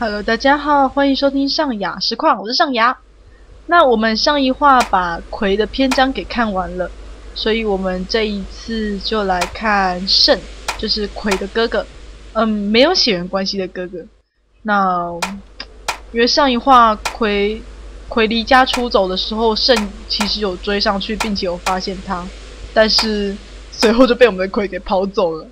Hello，大家好，欢迎收听上雅实况，我是上雅。那我们上一话把葵的篇章给看完了，所以我们这一次就来看圣，就是葵的哥哥，嗯，没有血缘关系的哥哥。那因为上一话葵葵离家出走的时候，圣其实有追上去，并且有发现他，但是随后就被我们的葵给跑走了。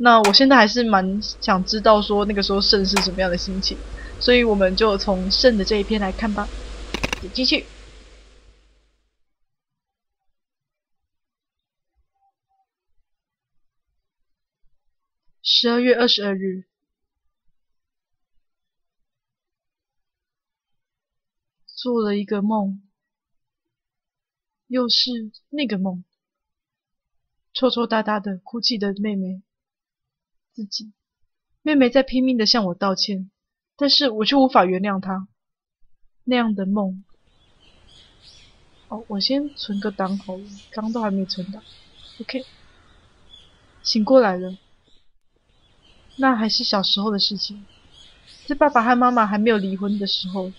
那我现在还是蛮想知道说那个时候圣是什么样的心情，所以我们就从圣的这一篇来看吧。点进去。十二月二十二日，做了一个梦，又是那个梦，抽抽搭搭的哭泣的妹妹。自己，妹妹在拼命的向我道歉，但是我却无法原谅她。那样的梦，哦，我先存个档好了，刚都还没存档。OK，醒过来了，那还是小时候的事情，在爸爸和妈妈还没有离婚的时候，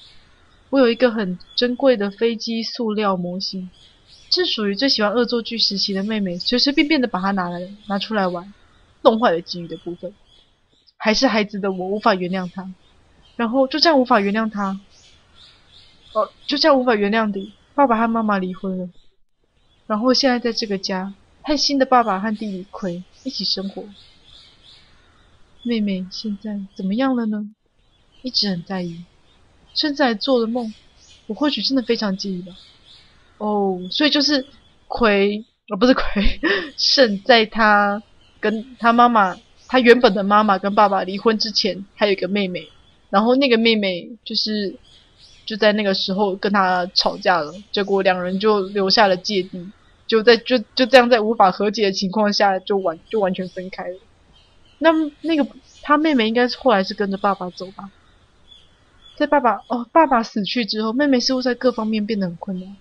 我有一个很珍贵的飞机塑料模型，是属于最喜欢恶作剧时期的妹妹，随随便便的把它拿来拿出来玩。弄坏了机遇的部分，还是孩子的我无法原谅他，然后就这样无法原谅他，哦，就这样无法原谅的爸爸和妈妈离婚了，然后现在在这个家和新的爸爸和弟弟葵一起生活。妹妹现在怎么样了呢？一直很在意，甚至还做了梦。我或许真的非常介意吧。哦，所以就是葵，哦，不是葵，胜在他。跟他妈妈，他原本的妈妈跟爸爸离婚之前，还有一个妹妹，然后那个妹妹就是就在那个时候跟他吵架了，结果两人就留下了芥蒂，就在就就这样在无法和解的情况下就完就完全分开了。那那个他妹妹应该是后来是跟着爸爸走吧，在爸爸哦爸爸死去之后，妹妹似乎在各方面变得很困难，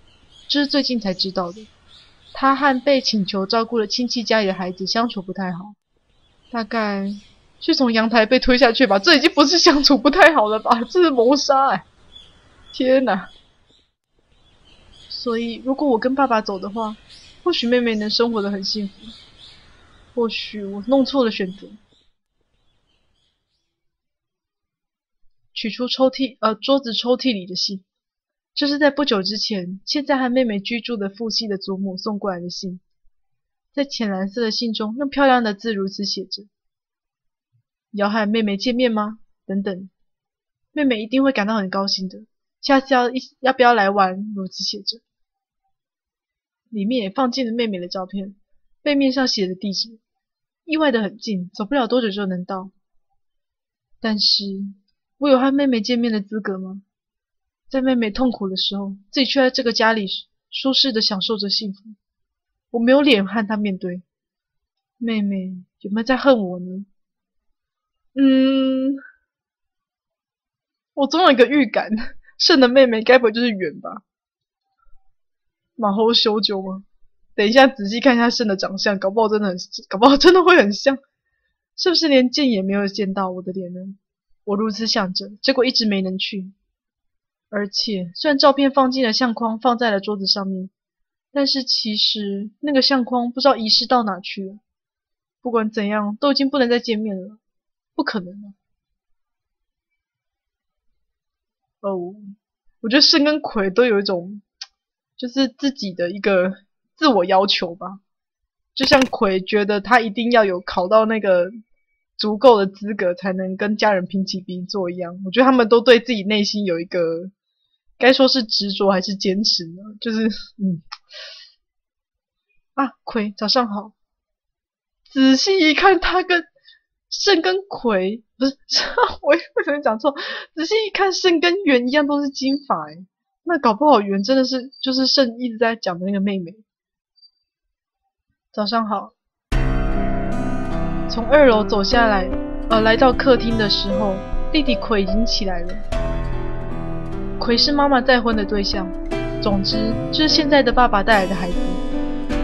这是最近才知道的。他和被请求照顾的亲戚家里的孩子相处不太好，大概是从阳台被推下去吧。这已经不是相处不太好了吧？这是谋杀哎！天哪！所以如果我跟爸爸走的话，或许妹妹能生活的很幸福。或许我弄错了选择。取出抽屉呃桌子抽屉里的信。这是在不久之前，现在和妹妹居住的父系的祖母送过来的信，在浅蓝色的信中，用漂亮的字如此写着：“要和妹妹见面吗？”等等，妹妹一定会感到很高兴的。下次要一要不要来玩？如此写着，里面也放进了妹妹的照片，背面上写的地址，意外的很近，走不了多久就能到。但是，我有和妹妹见面的资格吗？在妹妹痛苦的时候，自己却在这个家里舒适的享受着幸福。我没有脸和她面对。妹妹有没有在恨我呢？嗯，我总有一个预感，圣的妹妹该不会就是远吧？马后修究吗？等一下仔细看一下圣的长相，搞不好真的很，搞不好真的会很像。是不是连见也没有见到我的脸呢？我如此想着，结果一直没能去。而且，虽然照片放进了相框，放在了桌子上面，但是其实那个相框不知道遗失到哪去了。不管怎样，都已经不能再见面了，不可能了。哦，我觉得圣跟葵都有一种，就是自己的一个自我要求吧。就像葵觉得他一定要有考到那个。足够的资格才能跟家人平起平坐一样，我觉得他们都对自己内心有一个，该说是执着还是坚持呢？就是嗯，啊，葵早上好。仔细一看，他跟肾跟葵不是，我为什么讲错？仔细一看，肾跟圆一样都是金发，哎，那搞不好圆真的是就是肾一直在讲的那个妹妹。早上好。从二楼走下来，呃，来到客厅的时候，弟弟葵已经起来了。葵是妈妈再婚的对象，总之就是现在的爸爸带来的孩子。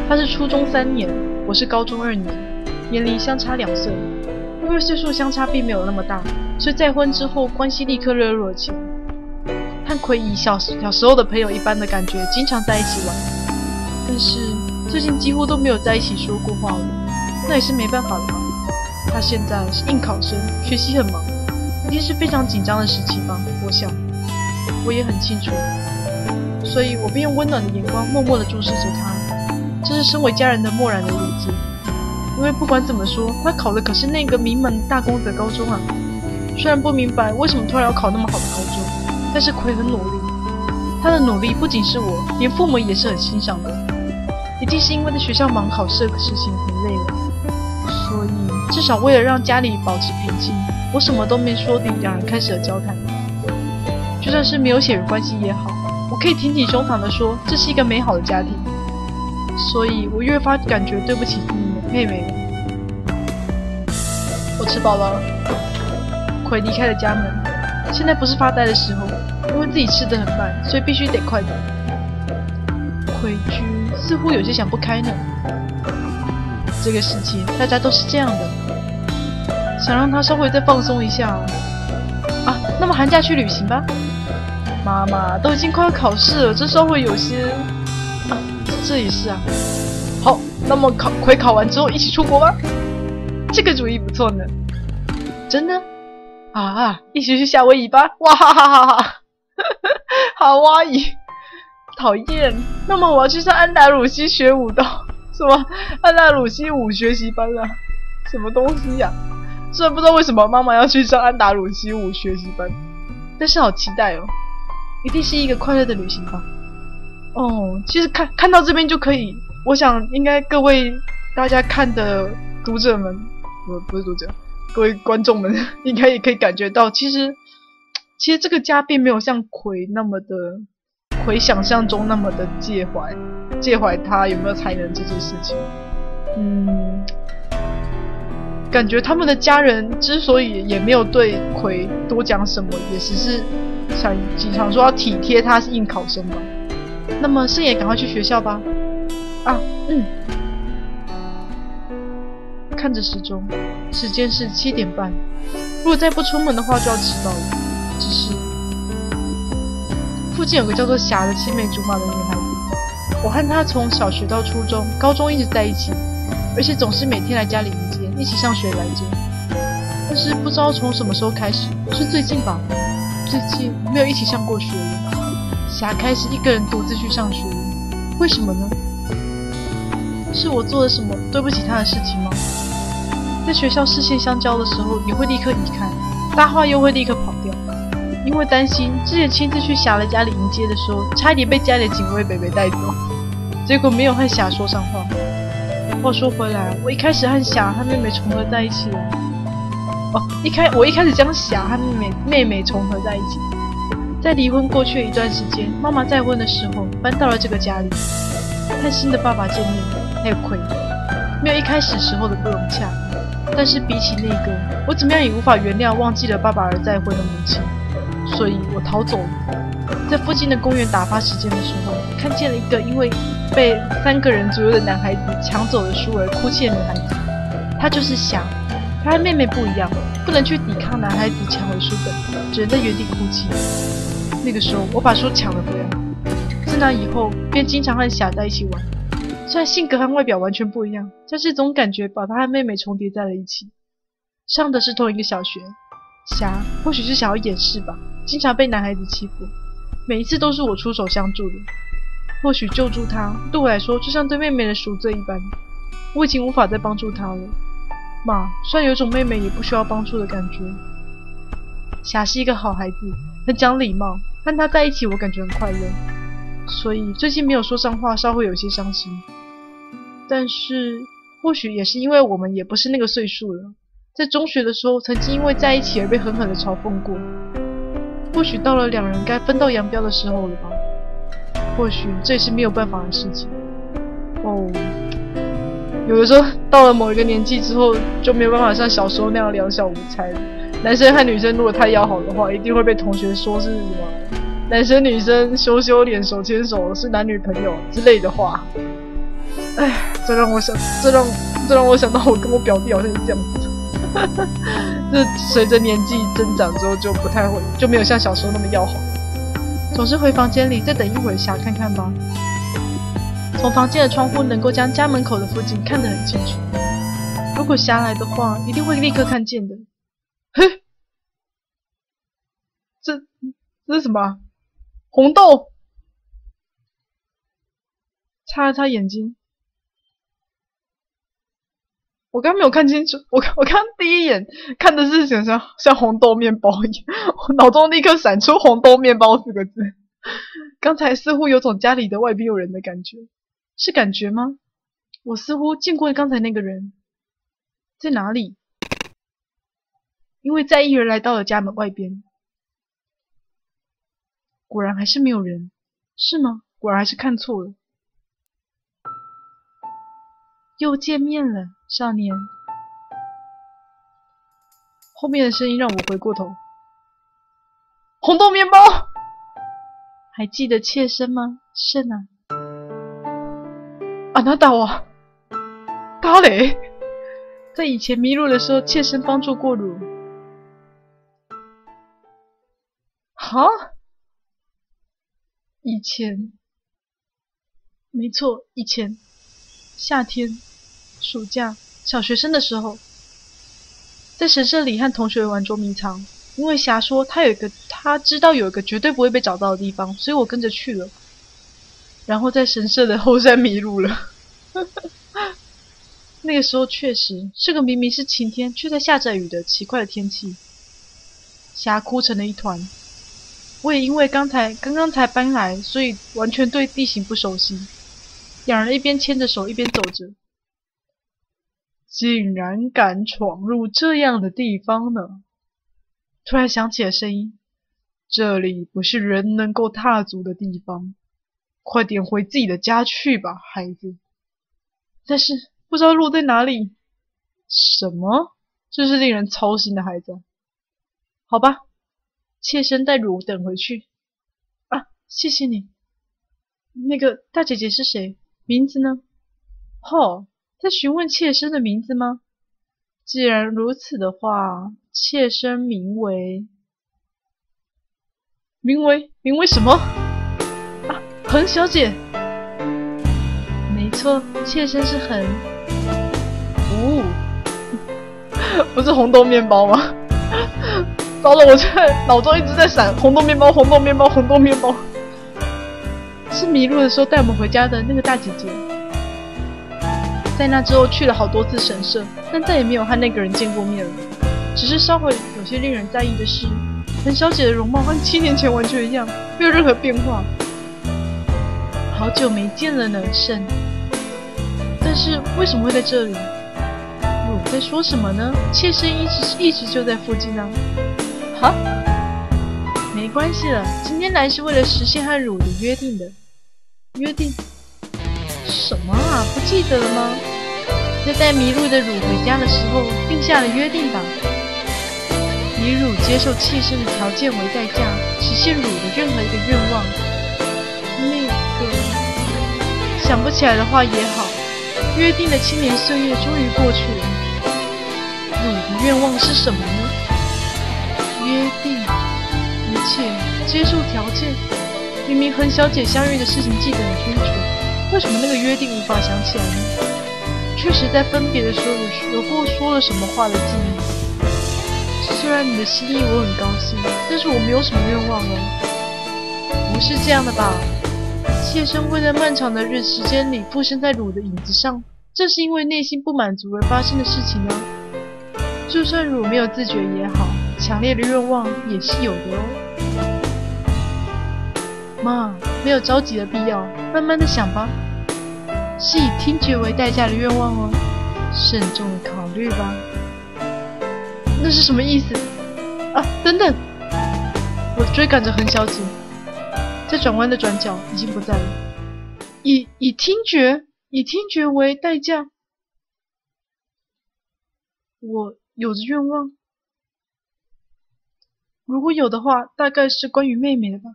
他是初中三年，我是高中二年，年龄相差两岁。因为岁数相差并没有那么大，所以再婚之后关系立刻热络起来。和奎以小时小时候的朋友一般的感觉，经常在一起玩。但是最近几乎都没有在一起说过话了，那也是没办法了？他现在是应考生，学习很忙，一定是非常紧张的时期吧？我想，我也很清楚，所以我便用温暖的眼光默默地注视着他。这是身为家人的漠然的理解，因为不管怎么说，他考的可是那个名门大公子高中啊。虽然不明白为什么突然要考那么好的高中，但是奎很努力。他的努力不仅是我，连父母也是很欣赏的。一定是因为在学校忙考试的事情很累了，所以至少为了让家里保持平静，我什么都没说，两人开始了交谈。就算是没有血缘关系也好，我可以挺起胸膛的说，这是一个美好的家庭。所以我越发感觉对不起妹妹。我吃饱了，奎离开了家门。现在不是发呆的时候，因为自己吃的很慢，所以必须得快走。奎居似乎有些想不开呢。这个世界大家都是这样的，想让他稍微再放松一下啊。那么寒假去旅行吧。妈妈都已经快要考试了，这稍微有些。这也是啊，好，那么考会考完之后一起出国吧，这个主意不错呢。真的？啊，一起去夏威夷吧！哇哈哈哈哈 哈哈！好哇伊，讨厌。那么我要去上安达鲁西学舞蹈，什么安达鲁西舞学习班啊？什么东西呀？虽然不知道为什么妈妈要去上安达鲁西舞学习班，但是好期待哦，一定是一个快乐的旅行吧。哦，其实看看到这边就可以，我想应该各位大家看的读者们，不不是读者，各位观众们 应该也可以感觉到，其实其实这个家并没有像葵那么的葵想象中那么的介怀介怀他有没有才能这件事情。嗯，感觉他们的家人之所以也没有对葵多讲什么，也只是想经常说要体贴他是应考生吧。那么盛野赶快去学校吧。啊，嗯。看着时钟，时间是七点半。如果再不出门的话，就要迟到了。只是附近有个叫做霞的青梅竹马的女孩子，我和她从小学到初中、高中一直在一起，而且总是每天来家里迎接，一起上学来着。但是不知道从什么时候开始，是最近吧？最近没有一起上过学了。霞开始一个人独自去上学，为什么呢？是我做了什么对不起他的事情吗？在学校视线相交的时候，你会立刻移开，大话又会立刻跑掉，因为担心之前亲自去霞的家里迎接的时候，差一点被家里的警卫北北带走，结果没有和霞说上话。话说回来，我一开始和霞和妹妹重合在一起了。哦，一开我一开始将霞和妹妹妹妹重合在一起。在离婚过去的一段时间，妈妈再婚的时候搬到了这个家里，和新的爸爸见面，还有亏，没有一开始时候的不融洽。但是比起那个，我怎么样也无法原谅忘记了爸爸而再婚的母亲，所以我逃走了。在附近的公园打发时间的时候，看见了一个因为被三个人左右的男孩子抢走了书而哭泣的女孩子，她就是霞。她和妹妹不一样，不能去抵抗男孩子抢回书本，只能在原地哭泣。那个时候，我把书抢了回来。自那以后，便经常和霞在一起玩。虽然性格和外表完全不一样，但是总感觉把他和妹妹重叠在了一起。上的是同一个小学，霞或许是想要掩饰吧，经常被男孩子欺负，每一次都是我出手相助的。或许救助他对我来说就像对妹妹的赎罪一般，我已经无法再帮助她了。妈，虽然有种妹妹也不需要帮助的感觉。霞是一个好孩子，很讲礼貌。和他在一起，我感觉很快乐，所以最近没有说上话，稍微有些伤心。但是或许也是因为我们也不是那个岁数了，在中学的时候曾经因为在一起而被狠狠的嘲讽过。或许到了两人该分道扬镳的时候了吧？或许这也是没有办法的事情。哦，有的时候到了某一个年纪之后，就没有办法像小时候那样两小无猜。男生和女生如果太要好的话，一定会被同学说是什么男生女生羞羞脸手牵手是男女朋友之类的话。哎，这让我想，这让这让我想到我跟我表弟好像是这样子。这随着年纪增长之后就不太会，就没有像小时候那么要好。总是回房间里再等一会儿下看看吧。从房间的窗户能够将家门口的附近看得很清楚。如果瞎来的话，一定会立刻看见的。嘿，这这是什么？红豆？擦了擦眼睛。我刚没有看清楚，我我刚第一眼看的是想像像红豆面包一样，我脑中立刻闪出“红豆面包”四个字。刚才似乎有种家里的外边有人的感觉，是感觉吗？我似乎见过刚才那个人，在哪里？因为在一人来到了家门外边，果然还是没有人，是吗？果然还是看错了。又见面了，少年。后面的声音让我回过头。红豆面包，还记得妾身吗？是呢。啊，那大我，大雷，在以前迷路的时候，妾身帮助过汝。好，以前，没错，以前。夏天，暑假，小学生的时候，在神社里和同学玩捉迷藏。因为霞说他有一个，他知道有一个绝对不会被找到的地方，所以我跟着去了。然后在神社的后山迷路了。那个时候确实是个明明是晴天却在下着雨的奇怪的天气。霞哭成了一团。我也因为刚才刚刚才搬来，所以完全对地形不熟悉。两人一边牵着手一边走着，竟然敢闯入这样的地方呢？突然响起了声音：“这里不是人能够踏足的地方，快点回自己的家去吧，孩子。”但是不知道路在哪里。什么？这是令人操心的孩子。好吧，妾身带汝等回去。啊，谢谢你。那个大姐姐是谁？名字呢？哦，在询问妾身的名字吗？既然如此的话，妾身名为……名为……名为什么？啊，恒小姐。没错，妾身是恒。哦，不是红豆面包吗？糟了，我在脑中一直在闪红豆面包，红豆面包，红豆面包。是迷路的时候带我们回家的那个大姐姐，在那之后去了好多次神社，但再也没有和那个人见过面了。只是稍微有些令人在意的是，陈小姐的容貌和七年前完全一样，没有任何变化。好久没见了呢，圣。但是为什么会在这里？我在说什么呢？妾身一直一直就在附近呢。哈，没关系了，今天来是为了实现和汝的约定的。约定什么啊？不记得了吗？在带迷路的汝回家的时候定下了约定吧，以汝接受妾身的条件为代价，实现汝的任何一个愿望。想不起来的话也好，约定的青年岁月终于过去了。你的愿望是什么呢？约定，一切接受条件。明明和小姐相遇的事情记得很清楚，为什么那个约定无法想起来呢？确实在分别的时候有有过说了什么话的记忆。虽然你的心意我很高兴，但是我没有什么愿望哦。不是这样的吧？妾身会在漫长的日时间里附身在汝的影子上，这是因为内心不满足而发生的事情呢。就算汝没有自觉也好，强烈的愿望也是有的哦。妈，没有着急的必要，慢慢的想吧。是以听觉为代价的愿望哦，慎重的考虑吧。那是什么意思？啊，等等！我追赶着恒小姐，在转弯的转角已经不在了。以以听觉，以听觉为代价。我有着愿望，如果有的话，大概是关于妹妹的吧。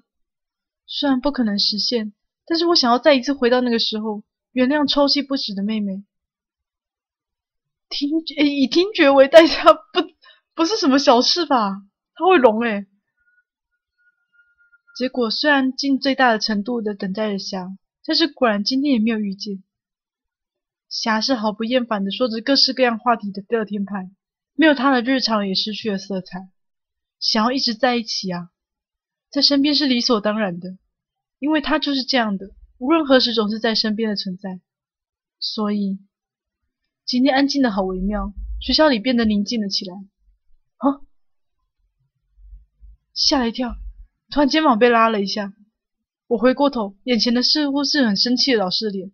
虽然不可能实现，但是我想要再一次回到那个时候，原谅抽泣不止的妹妹。听觉以听觉为代价，不不是什么小事吧？他会聋诶。结果虽然尽最大的程度的等待着霞，但是果然今天也没有遇见。霞是毫不厌烦的说着各式各样话题的第二天派，没有他的日常也失去了色彩。想要一直在一起啊，在身边是理所当然的，因为他就是这样的，无论何时总是在身边的存在。所以今天安静的好微妙，学校里变得宁静了起来。啊！吓了一跳。突然肩膀被拉了一下，我回过头，眼前的似乎是很生气的老师的脸。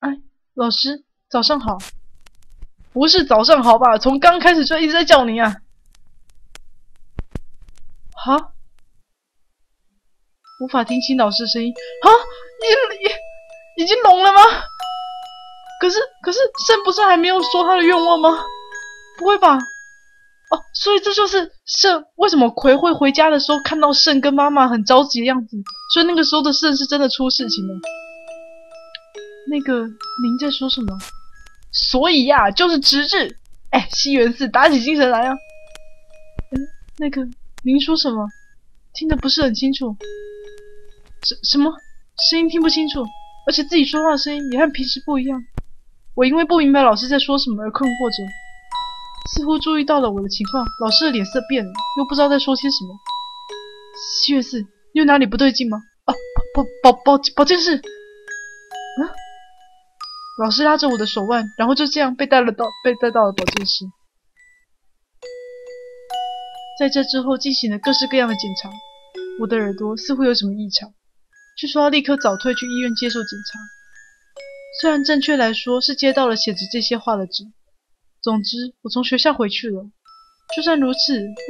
哎，老师，早上好。不是早上好吧？从刚开始就一直在叫您啊。哈？无法听清老师的声音。啊？已已已经聋了吗？可是可是圣不是还没有说他的愿望吗？不会吧？哦，所以这就是圣为什么葵会回家的时候看到圣跟妈妈很着急的样子，所以那个时候的圣是真的出事情了。那个您在说什么？所以呀，就是直至哎，西园寺打起精神来啊！嗯，那个您说什么？听得不是很清楚。什什么声音听不清楚，而且自己说话声音也和平时不一样。我因为不明白老师在说什么而困惑着。似乎注意到了我的情况，老师的脸色变了，又不知道在说些什么。七月四，有哪里不对劲吗？啊，保保保保健室。嗯，老师拉着我的手腕，然后就这样被带了到被带到了保健室。在这之后进行了各式各样的检查，我的耳朵似乎有什么异常，据说要立刻早退去医院接受检查。虽然正确来说是接到了写着这些话的纸。总之，我从学校回去了。就算如此，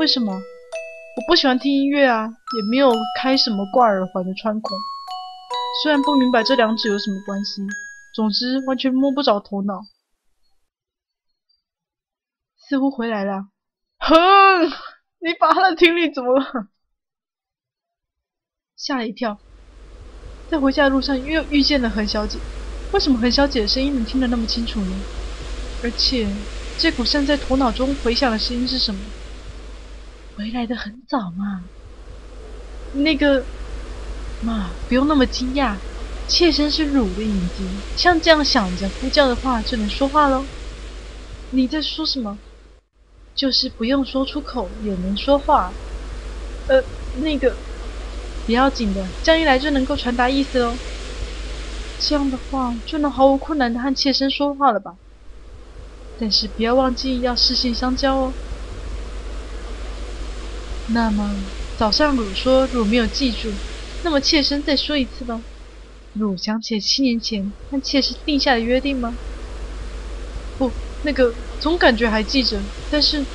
为什么我不喜欢听音乐啊？也没有开什么挂耳环的穿孔。虽然不明白这两者有什么关系，总之完全摸不着头脑。似乎回来了。哼，你把他的听力怎么了？吓了一跳。在回家的路上又遇见了何小姐。为什么何小姐的声音能听得那么清楚呢？而且。这股像在头脑中回响的声音是什么？回来的很早嘛。那个，妈，不用那么惊讶。妾身是汝的影子，像这样想着呼叫的话就能说话喽。你在说什么？就是不用说出口也能说话。呃，那个，不要紧的，这样一来就能够传达意思喽。这样的话就能毫无困难的和妾身说话了吧？但是不要忘记要视线相交哦。那么早上汝说汝没有记住，那么妾身再说一次吧。汝想起七年前和妾身定下的约定吗？不，那个总感觉还记着，但是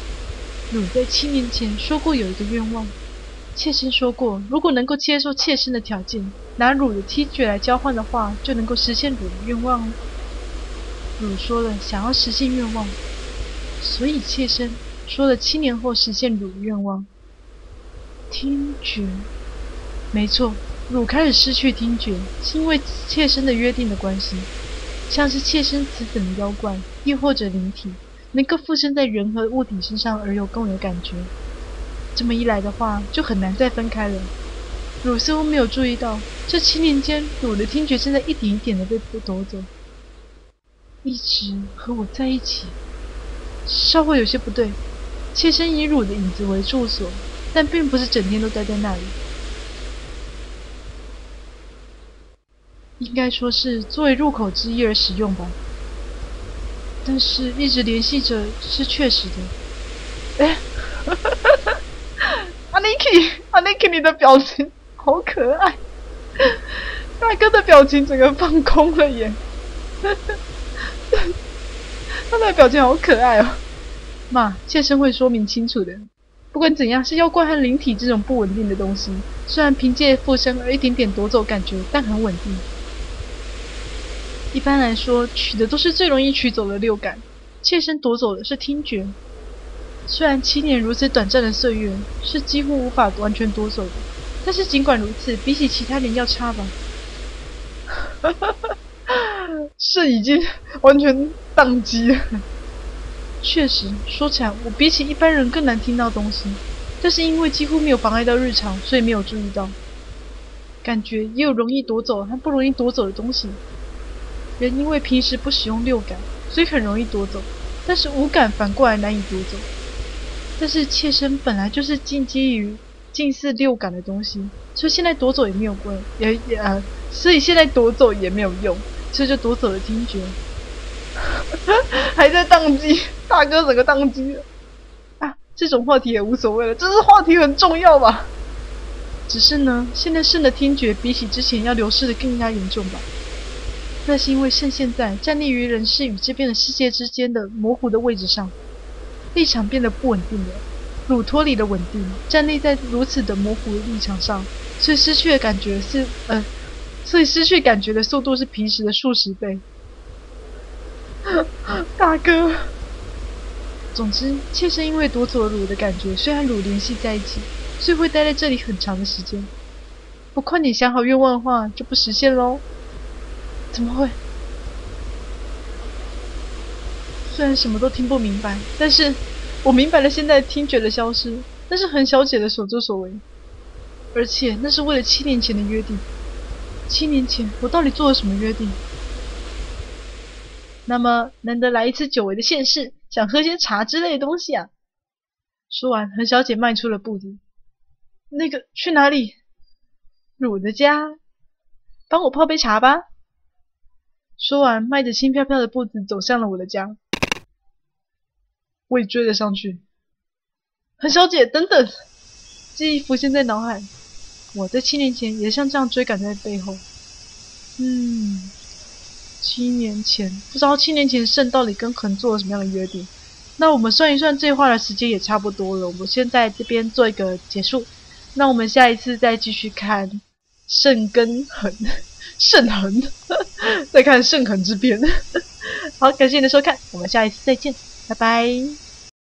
汝在七年前说过有一个愿望，妾身说过如果能够接受妾身的条件，拿汝的梯爵来交换的话，就能够实现汝的愿望哦。汝说了想要实现愿望，所以妾身说了七年后实现汝的愿望。听觉，没错，汝开始失去听觉，是因为妾身的约定的关系。像是妾身此等的妖怪，亦或者灵体，能够附身在人和物体身上而有共有感觉。这么一来的话，就很难再分开了。汝似乎没有注意到，这七年间，汝的听觉正在一点一点的被夺走。一直和我在一起，稍微有些不对。妾身以汝的影子为住所，但并不是整天都待在那里。应该说是作为入口之一而使用吧。但是一直联系着是确实的。哎，阿尼基，阿尼克，你的表情好可爱。大哥的表情整个放空了耶。他的表情好可爱哦！妈，妾身会说明清楚的。不管怎样，是妖怪和灵体这种不稳定的东西，虽然凭借附身而一点点夺走感觉，但很稳定。一般来说，取的都是最容易取走的六感，妾身夺走的是听觉。虽然七年如此短暂的岁月是几乎无法完全夺走的，但是尽管如此，比起其他人要差吧。是已经完全宕机了，确实，说起来，我比起一般人更难听到东西，但是因为几乎没有妨碍到日常，所以没有注意到。感觉也有容易夺走和不容易夺走的东西。人因为平时不使用六感，所以很容易夺走，但是五感反过来难以夺走。但是切身本来就是近基于近似六感的东西，所以现在夺走也没有关，也也，所以现在夺走也没有用，所以就夺走了听觉。还在宕机，大哥整个宕机了啊！这种话题也无所谓了，这是话题很重要吧？只是呢，现在肾的听觉比起之前要流失的更加严重吧？那是因为肾现在站立于人世与这边的世界之间的模糊的位置上，立场变得不稳定了，鲁脱离的稳定，站立在如此的模糊的立场上，所以失去的感觉是呃，所以失去感觉的速度是平时的数十倍。大哥，总之，妾身因为夺走了乳的感觉，虽然乳联系在一起，所以会待在这里很长的时间。不过，你想好愿望的话，就不实现喽。怎么会？虽然什么都听不明白，但是我明白了现在听觉的消失，那是很小姐的所作所为，而且那是为了七年前的约定。七年前，我到底做了什么约定？那么难得来一次久违的现世，想喝些茶之类的东西啊！说完，何小姐迈出了步子。那个去哪里？汝的家，帮我泡杯茶吧。说完，迈着轻飘飘的步子走向了我的家。我也追了上去。何小姐，等等！记忆浮现在脑海，我在七年前也像这样追赶在背后。嗯。七年前，不知道七年前圣到底跟恒做了什么样的约定。那我们算一算，这话的时间也差不多了。我们先在这边做一个结束。那我们下一次再继续看圣跟恒，圣恒，再看圣恒之变。好，感谢你的收看，我们下一次再见，拜拜。